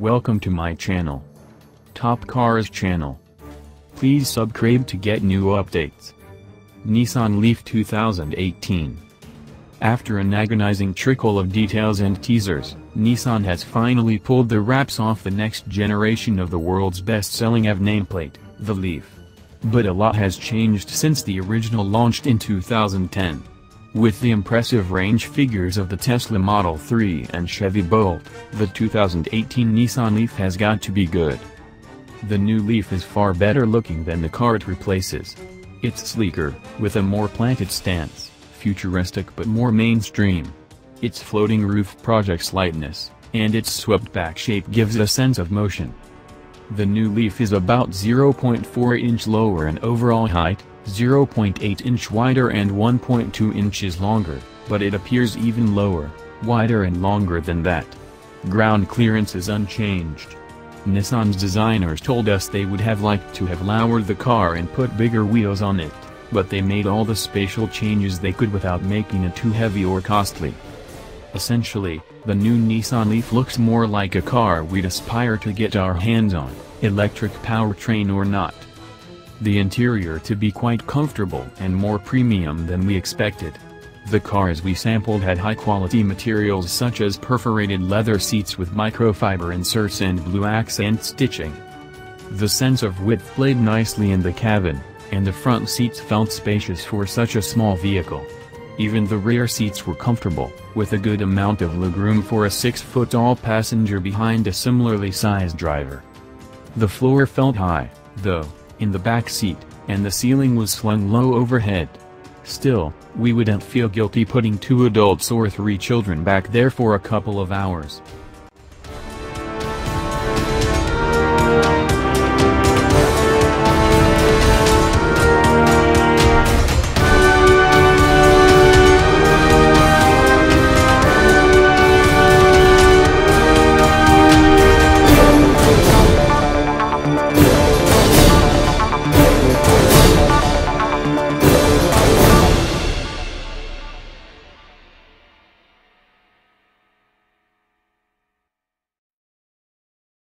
welcome to my channel. Top Cars channel. Please subscribe to get new updates. Nissan Leaf 2018 After an agonizing trickle of details and teasers, Nissan has finally pulled the wraps off the next generation of the world's best-selling EV nameplate, the Leaf. But a lot has changed since the original launched in 2010. With the impressive range figures of the Tesla Model 3 and Chevy Bolt, the 2018 Nissan Leaf has got to be good. The new Leaf is far better looking than the car it replaces. It's sleeker, with a more planted stance, futuristic but more mainstream. Its floating roof projects lightness, and its swept-back shape gives a sense of motion. The new Leaf is about 0.4 inch lower in overall height, 0.8 inch wider and 1.2 inches longer, but it appears even lower, wider and longer than that. Ground clearance is unchanged. Nissan's designers told us they would have liked to have lowered the car and put bigger wheels on it, but they made all the spatial changes they could without making it too heavy or costly. Essentially, the new Nissan Leaf looks more like a car we'd aspire to get our hands on, electric powertrain or not the interior to be quite comfortable and more premium than we expected. The cars we sampled had high-quality materials such as perforated leather seats with microfiber inserts and blue accent stitching. The sense of width played nicely in the cabin, and the front seats felt spacious for such a small vehicle. Even the rear seats were comfortable, with a good amount of legroom for a 6-foot-tall passenger behind a similarly sized driver. The floor felt high, though, in the back seat, and the ceiling was slung low overhead. Still, we wouldn't feel guilty putting two adults or three children back there for a couple of hours.